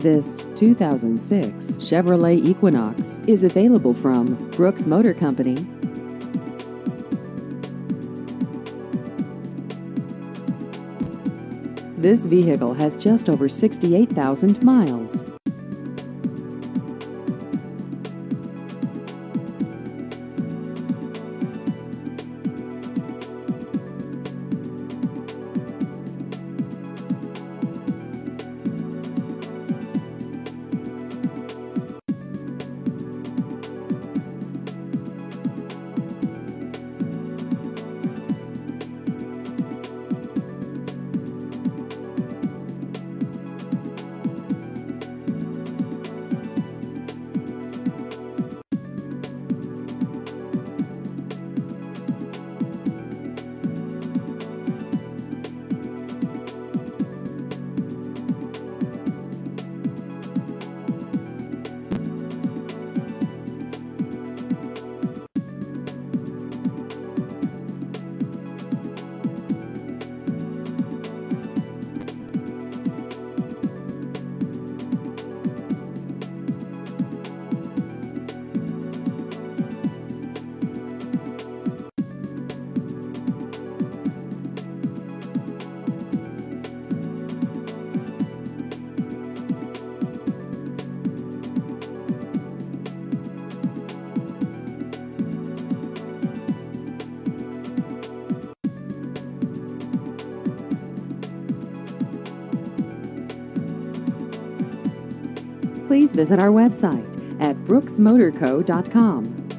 This 2006 Chevrolet Equinox is available from Brooks Motor Company. This vehicle has just over 68,000 miles. Please visit our website at brooksmotorco.com.